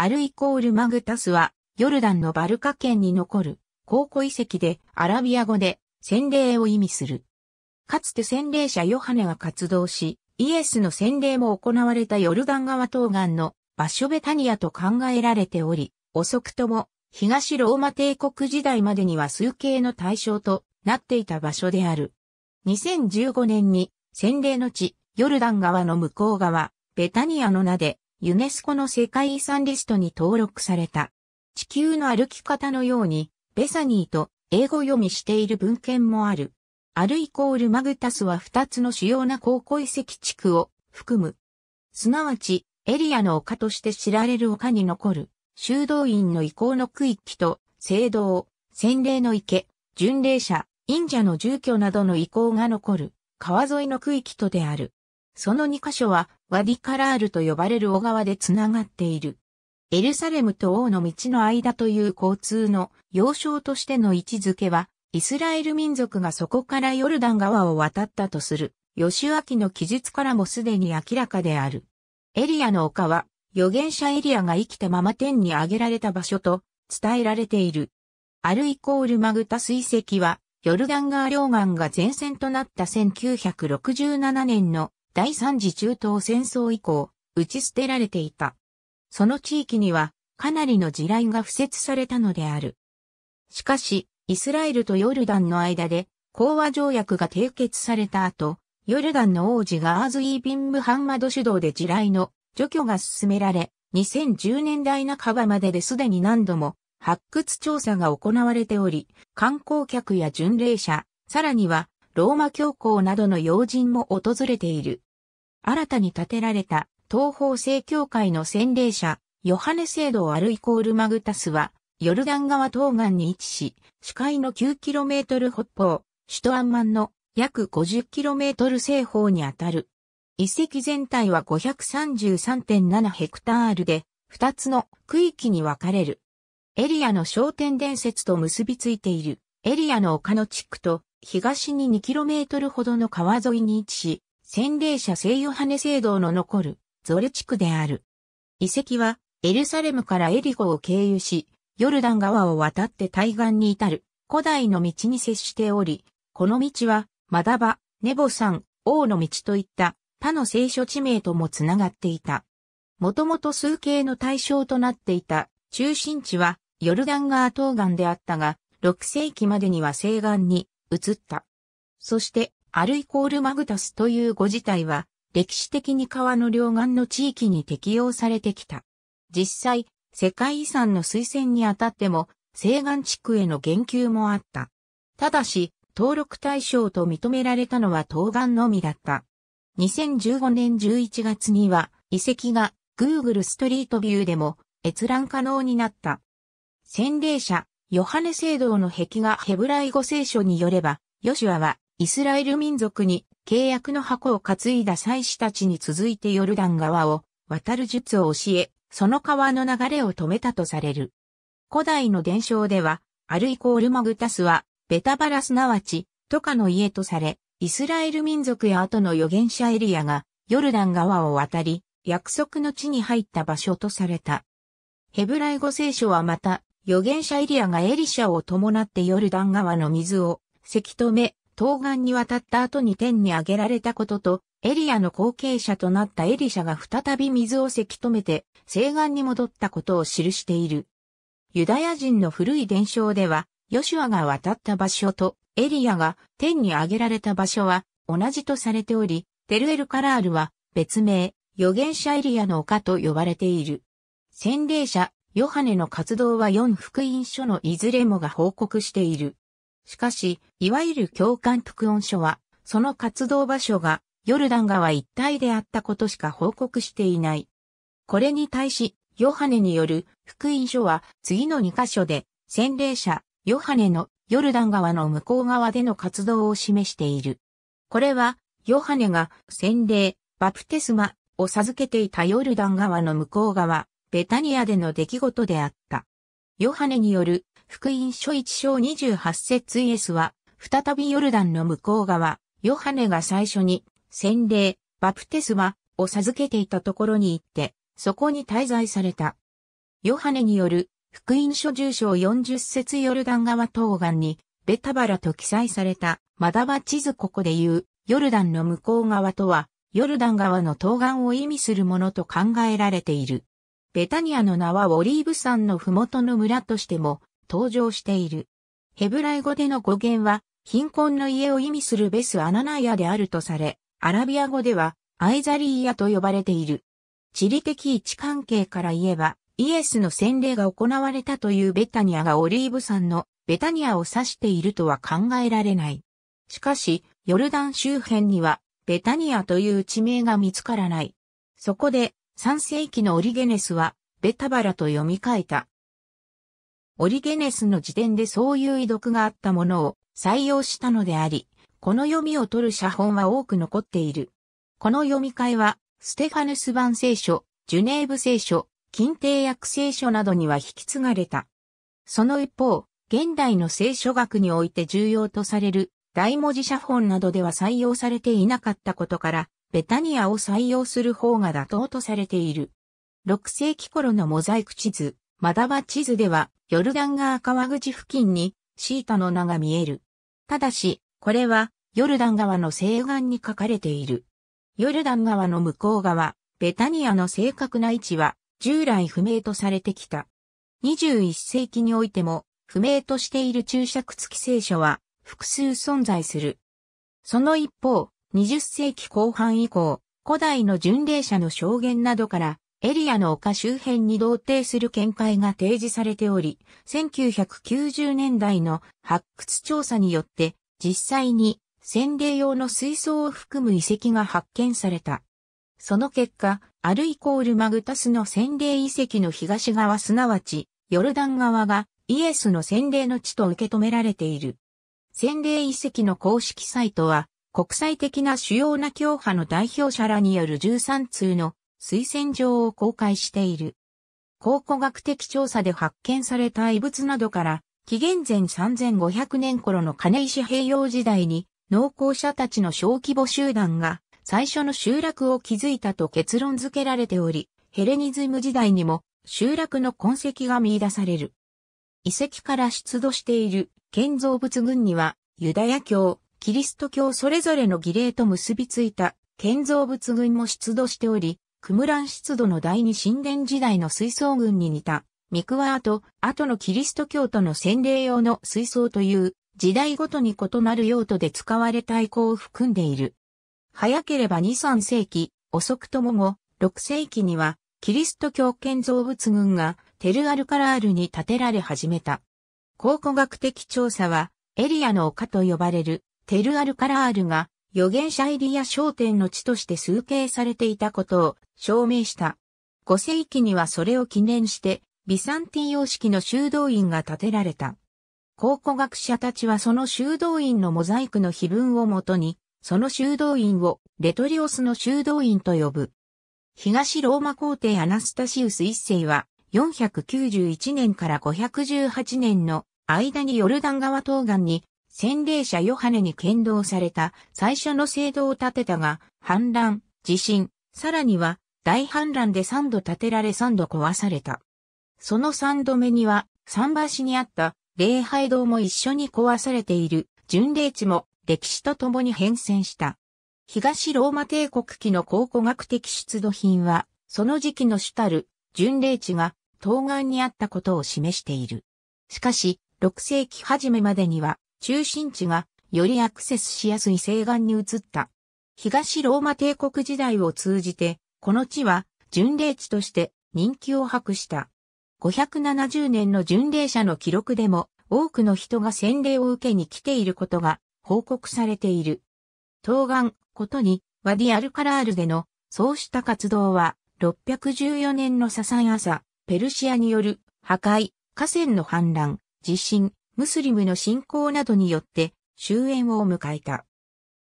アルイコールマグタスは、ヨルダンのバルカ県に残る、考古遺跡で、アラビア語で、洗礼を意味する。かつて洗礼者ヨハネが活動し、イエスの洗礼も行われたヨルダン川東岸の場所ベタニアと考えられており、遅くとも東ローマ帝国時代までには数形の対象となっていた場所である。2015年に洗礼の地、ヨルダン川の向こう側、ベタニアの名でユネスコの世界遺産リストに登録された。地球の歩き方のように、ベサニーと英語読みしている文献もある。アルイコールマグタスは二つの主要な考古遺跡地区を含む。すなわち、エリアの丘として知られる丘に残る、修道院の遺構の区域と、聖堂、洗礼の池、巡礼者、忍者の住居などの遺構が残る、川沿いの区域とである。その2カ所はワディカラールと呼ばれる小川でつながっている。エルサレムと王の道の間という交通の要衝としての位置づけは、イスラエル民族がそこからヨルダン川を渡ったとする、吉脇の記述からもすでに明らかである。エリアの丘は、預言者エリアが生きたまま天に上げられた場所と伝えられている。アルイコールマグタ水石は、ヨルダン川両岸が前線となった1967年の第三次中東戦争以降、打ち捨てられていた。その地域には、かなりの地雷が敷設されたのである。しかし、イスラエルとヨルダンの間で、講和条約が締結された後、ヨルダンの王子がアーズ・イービン・ムハンマド主導で地雷の除去が進められ、2010年代半ばまでですでに何度も発掘調査が行われており、観光客や巡礼者、さらにはローマ教皇などの要人も訪れている。新たに建てられた東方正教会の洗礼者、ヨハネ聖堂アルイコールマグタスは、ヨルダン川東岸に位置し、視界の 9km 北方、首都アンマンの約 50km 西方にあたる。遺跡全体は533.7ヘクタールで、2つの区域に分かれる。エリアの商店伝説と結びついている。エリアの丘の地区と東に 2km ほどの川沿いに位置し、洗礼者聖ヨハネ聖堂の残るゾル地区である。遺跡はエルサレムからエリゴを経由し、ヨルダン川を渡って対岸に至る古代の道に接しており、この道はマダバ、ネボサン、王の道といった他の聖書地名ともつながっていた。もともと数形の対象となっていた中心地はヨルダン川東岸であったが、6世紀までには西岸に移った。そしてアルイコールマグタスという語自体は、歴史的に川の両岸の地域に適用されてきた。実際、世界遺産の推薦にあたっても、西岸地区への言及もあった。ただし、登録対象と認められたのは東岸のみだった。2015年11月には、遺跡が Google ストリートビューでも閲覧可能になった。洗礼者、ヨハネ聖堂の壁画ヘブライ語聖書によれば、ヨシュアはイスラエル民族に契約の箱を担いだ祭司たちに続いてヨルダン川を渡る術を教え、その川の流れを止めたとされる。古代の伝承では、アルイコールマグタスは、ベタバラすなわち、トカの家とされ、イスラエル民族や後の預言者エリアが、ヨルダン川を渡り、約束の地に入った場所とされた。ヘブライ語聖書はまた、預言者エリアがエリシャを伴ってヨルダン川の水を、せき止め、東岸に渡った後に天に上げられたことと、エリアの後継者となったエリシャが再び水をせき止めて、西岸に戻ったことを記している。ユダヤ人の古い伝承では、ヨシュアが渡った場所と、エリアが天に上げられた場所は同じとされており、テルエルカラールは別名、預言者エリアの丘と呼ばれている。洗礼者、ヨハネの活動は四福音書のいずれもが報告している。しかし、いわゆる共感福音書は、その活動場所がヨルダン川一帯であったことしか報告していない。これに対し、ヨハネによる福音書は次の2箇所で、洗礼者、ヨハネのヨルダン川の向こう側での活動を示している。これは、ヨハネが洗礼、バプテスマを授けていたヨルダン川の向こう側、ベタニアでの出来事であった。ヨハネによる福音書1章28節イエスは、再びヨルダンの向こう側、ヨハネが最初に、洗礼、バプテスマを授けていたところに行って、そこに滞在された。ヨハネによる福音書重章40節ヨルダン川東岸にベタバラと記載されたマダバ地図ここで言うヨルダンの向こう側とはヨルダン川の東岸を意味するものと考えられている。ベタニアの名はオリーブ山のふもとの村としても登場している。ヘブライ語での語源は貧困の家を意味するベス・アナナイアであるとされ、アラビア語ではアイザリーヤと呼ばれている。地理的位置関係から言えば、イエスの洗礼が行われたというベタニアがオリーブ山のベタニアを指しているとは考えられない。しかし、ヨルダン周辺にはベタニアという地名が見つからない。そこで、3世紀のオリゲネスは、ベタバラと読み替えた。オリゲネスの時点でそういう遺読があったものを採用したのであり、この読みを取る写本は多く残っている。この読み替えは、ステファヌス版聖書、ジュネーブ聖書、近帝訳聖書などには引き継がれた。その一方、現代の聖書学において重要とされる大文字写本などでは採用されていなかったことから、ベタニアを採用する方が妥当とされている。6世紀頃のモザイク地図、マダバ地図では、ヨルダン川川口付近にシータの名が見える。ただし、これは、ヨルダン川の西岸に書かれている。ヨルダン川の向こう側、ベタニアの正確な位置は、従来不明とされてきた。21世紀においても、不明としている注釈付き聖書は、複数存在する。その一方、20世紀後半以降、古代の巡礼者の証言などから、エリアの丘周辺に同定する見解が提示されており、1990年代の発掘調査によって、実際に洗礼用の水槽を含む遺跡が発見された。その結果、アルイコールマグタスの洗礼遺跡の東側すなわち、ヨルダン側がイエスの洗礼の地と受け止められている。洗礼遺跡の公式サイトは、国際的な主要な教派の代表者らによる13通の推薦状を公開している。考古学的調査で発見された遺物などから、紀元前3500年頃の金石平洋時代に、農耕者たちの小規模集団が最初の集落を築いたと結論付けられており、ヘレニズム時代にも集落の痕跡が見出される。遺跡から出土している建造物群には、ユダヤ教、キリスト教それぞれの儀礼と結びついた建造物群も出土しており、クムラン出土の第二神殿時代の水槽群に似た、ミクワーと後のキリスト教徒の洗礼用の水槽という時代ごとに異なる用途で使われた遺構を含んでいる。早ければ2、3世紀、遅くとも後、6世紀には、キリスト教建造物群がテルアルカラールに建てられ始めた。考古学的調査は、エリアの丘と呼ばれるテルアルカラールが預言者エリア商店の地として数形されていたことを証明した。5世紀にはそれを記念して、ビサンティン様式の修道院が建てられた。考古学者たちはその修道院のモザイクの碑文をもとに、その修道院をレトリオスの修道院と呼ぶ。東ローマ皇帝アナスタシウス一世は、491年から518年の間にヨルダン川東岸に洗礼者ヨハネに剣道された最初の聖堂を建てたが、反乱、地震、さらには大反乱で3度建てられ3度壊された。その3度目には、桟橋にあった礼拝堂も一緒に壊されている巡礼地も歴史とともに変遷した。東ローマ帝国期の考古学的出土品は、その時期の主たる巡礼地が東岸にあったことを示している。しかし、6世紀初めまでには、中心地がよりアクセスしやすい西岸に移った。東ローマ帝国時代を通じて、この地は巡礼地として人気を博した。570年の巡礼者の記録でも多くの人が洗礼を受けに来ていることが報告されている。東岸ことにワディアルカラールでのそうした活動は614年のササン朝、ペルシアによる破壊、河川の氾濫、地震、ムスリムの侵攻などによって終焉を迎えた。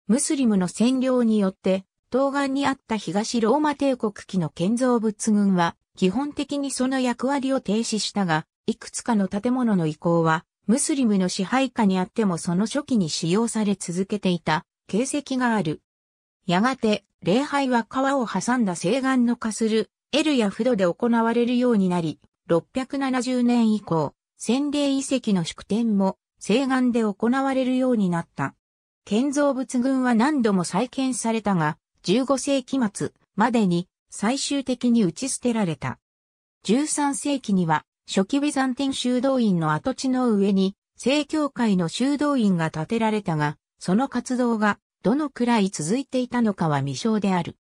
ムスリムの占領によって東岸にあった東ローマ帝国期の建造物群は基本的にその役割を停止したが、いくつかの建物の移行はムスリムの支配下にあってもその初期に使用され続けていた形跡がある。やがて礼拝は川を挟んだ西岸の化するエルやフドで行われるようになり、670年以降、洗礼遺跡の祝典も西岸で行われるようになった。建造物群は何度も再建されたが、15世紀末までに最終的に打ち捨てられた。13世紀には初期ビザンティン修道院の跡地の上に正教会の修道院が建てられたが、その活動がどのくらい続いていたのかは未証である。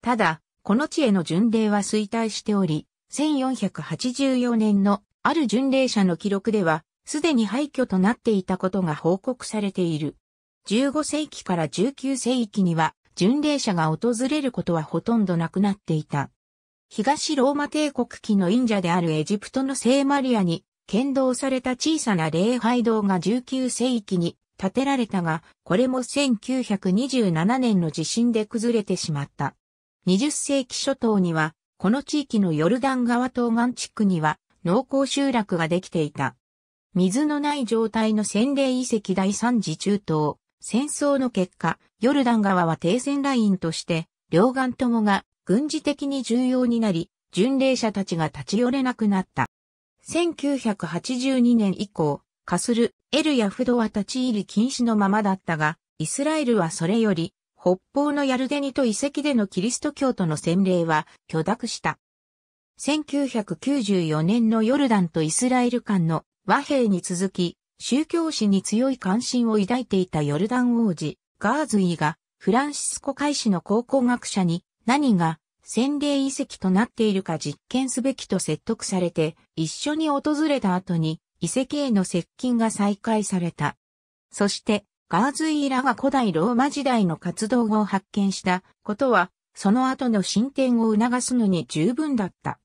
ただ、この地への巡礼は衰退しており、1484年のある巡礼者の記録では、すでに廃墟となっていたことが報告されている。15世紀から19世紀には、巡礼者が訪れることはほとんどなくなっていた。東ローマ帝国期の忍者であるエジプトの聖マリアに建造された小さな礼拝堂が19世紀に建てられたが、これも1927年の地震で崩れてしまった。20世紀初頭には、この地域のヨルダン川東岸地区には農耕集落ができていた。水のない状態の洗礼遺跡第三次中東、戦争の結果、ヨルダン川は停戦ラインとして、両岸ともが軍事的に重要になり、巡礼者たちが立ち寄れなくなった。1982年以降、カスル、エルやフドは立ち入り禁止のままだったが、イスラエルはそれより北方のヤルデニと遺跡でのキリスト教徒の洗礼は許諾した。1994年のヨルダンとイスラエル間の和平に続き、宗教史に強い関心を抱いていたヨルダン王子、ガーズイが、フランシスコ会士の考古学者に、何が洗礼遺跡となっているか実験すべきと説得されて、一緒に訪れた後に、遺跡への接近が再開された。そして、ガーズイーラが古代ローマ時代の活動を発見したことは、その後の進展を促すのに十分だった。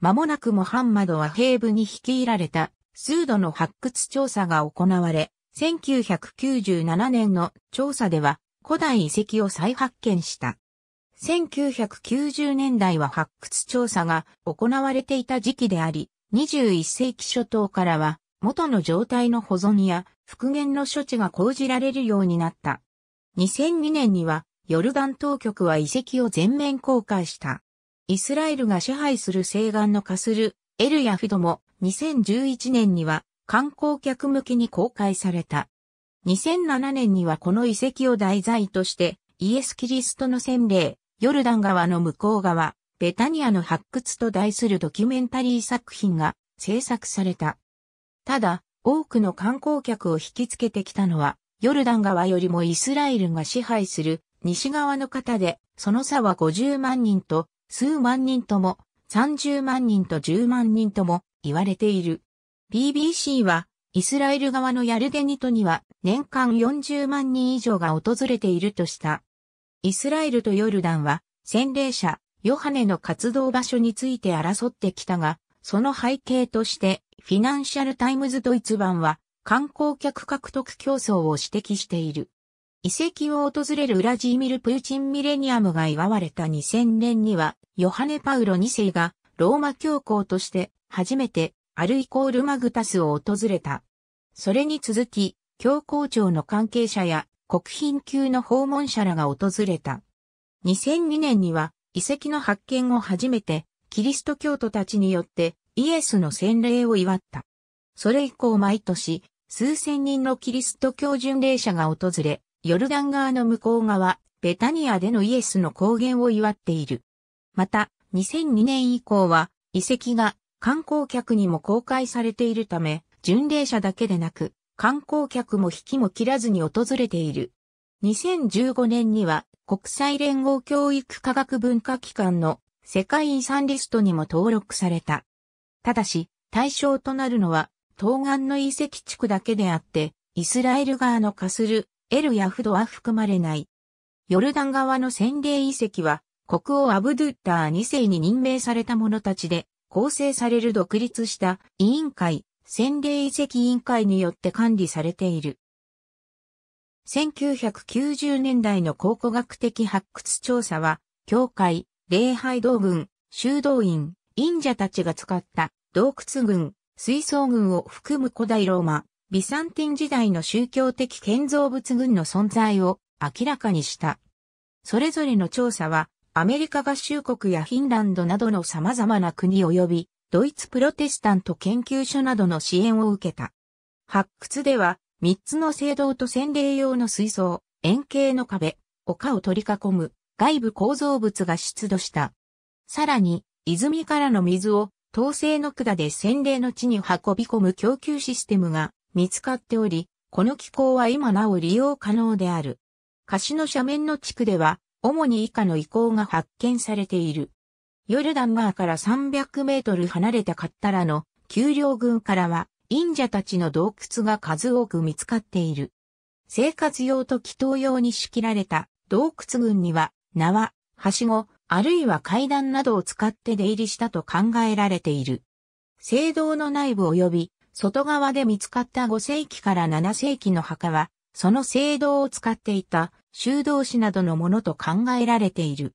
間もなくモハンマドは兵部に率いられた数度の発掘調査が行われ、1997年の調査では古代遺跡を再発見した。1990年代は発掘調査が行われていた時期であり、21世紀初頭からは元の状態の保存や復元の処置が講じられるようになった。2002年にはヨルダン当局は遺跡を全面公開した。イスラエルが支配する西岸のカスル、エルヤフドも2011年には観光客向けに公開された。2007年にはこの遺跡を題材としてイエス・キリストの洗礼、ヨルダン川の向こう側、ベタニアの発掘と題するドキュメンタリー作品が制作された。ただ、多くの観光客を引きつけてきたのは、ヨルダン川よりもイスラエルが支配する西側の方で、その差は50万人と数万人とも30万人と10万人とも言われている。BBC はイスラエル側のヤルデニトには年間40万人以上が訪れているとした。イスラエルとヨルダンは洗礼者ヨハネの活動場所について争ってきたが、その背景としてフィナンシャルタイムズドイツ版は観光客獲得競争を指摘している。遺跡を訪れるウラジーミル・プーチンミレニアムが祝われた2000年には、ヨハネ・パウロ2世がローマ教皇として初めてアルイコールマグタスを訪れた。それに続き、教皇庁の関係者や国賓級の訪問者らが訪れた。2002年には遺跡の発見を初めてキリスト教徒たちによってイエスの洗礼を祝った。それ以降毎年、数千人のキリスト教巡礼者が訪れ、ヨルダン川の向こう側、ベタニアでのイエスの公言を祝っている。また、2002年以降は、遺跡が観光客にも公開されているため、巡礼者だけでなく、観光客も引きも切らずに訪れている。2015年には、国際連合教育科学文化機関の世界遺産リストにも登録された。ただし、対象となるのは、東岸の遺跡地区だけであって、イスラエル側の化するエルやフドは含まれない。ヨルダン側の洗礼遺跡は、国王アブドゥッター2世に任命された者たちで、構成される独立した委員会、洗礼遺跡委員会によって管理されている。1990年代の考古学的発掘調査は、教会、礼拝道群、修道院、忍者たちが使った洞窟群、水槽群を含む古代ローマ、ビサンティン時代の宗教的建造物群の存在を明らかにした。それぞれの調査は、アメリカ合衆国やフィンランドなどの様々な国及びドイツプロテスタント研究所などの支援を受けた。発掘では、三つの聖堂と洗礼用の水槽、円形の壁、丘を取り囲む外部構造物が出土した。さらに、泉からの水を統制の管で洗礼の地に運び込む供給システムが見つかっており、この機構は今なお利用可能である。歌詞の斜面の地区では、主に以下の遺構が発見されている。ヨルダン川から300メートル離れたカッタラの丘陵群からは、忍者たちの洞窟が数多く見つかっている。生活用と祈祷用に仕切られた洞窟群には、縄、はしご、あるいは階段などを使って出入りしたと考えられている。聖堂の内部及び外側で見つかった5世紀から7世紀の墓は、その聖堂を使っていた修道士などのものと考えられている。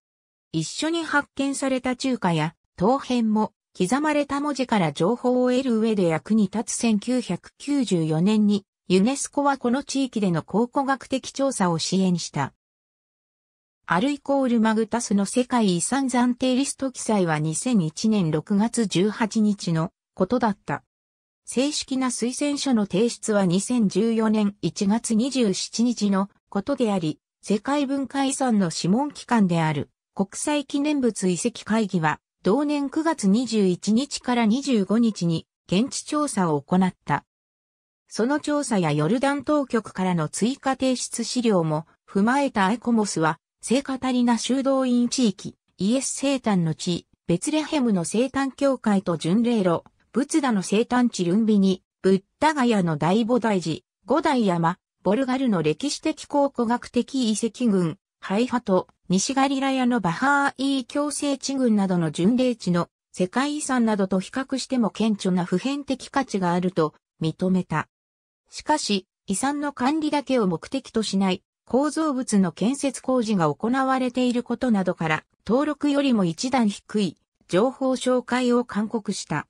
一緒に発見された中華や陶片も刻まれた文字から情報を得る上で役に立つ1994年にユネスコはこの地域での考古学的調査を支援した。アルイコールマグタスの世界遺産暫定リスト記載は2001年6月18日のことだった。正式な推薦書の提出は2014年1月27日のことであり、世界文化遺産の諮問機関である国際記念物遺跡会議は同年9月21日から25日に現地調査を行った。その調査やヨルダン当局からの追加提出資料も踏まえたアイコモスは聖カタリナ修道院地域、イエス生誕の地、ベツレヘムの生誕教会と巡礼路、仏陀の生誕地ルンビニ、ブッダガヤの大菩提寺、五大山、ボルガルの歴史的考古学的遺跡群、ハイハト、西ガリラヤのバハーイー強制地群などの巡礼地の世界遺産などと比較しても顕著な普遍的価値があると認めた。しかし、遺産の管理だけを目的としない構造物の建設工事が行われていることなどから、登録よりも一段低い情報紹介を勧告した。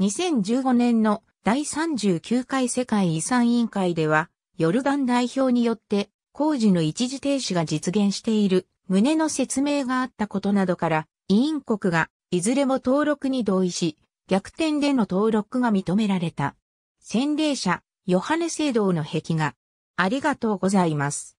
2015年の第39回世界遺産委員会では、ヨルダン代表によって工事の一時停止が実現している旨の説明があったことなどから、委員国がいずれも登録に同意し、逆転での登録が認められた。洗礼者、ヨハネ聖堂の壁画。ありがとうございます。